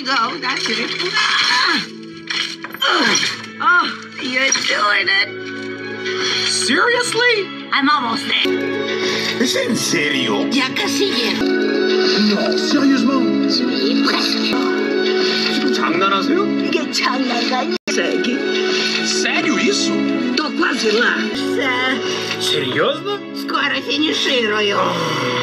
we go. That's it. Ah! Oh, you're doing it. Seriously? I'm almost there. ¿Es en serio? Ya casi llego. No, sérieusement? Sí, presque. 지금 장난하세요? Que 장난가니? Segue. Sério isso? Tô quase lá. Все. Скоро финиширую.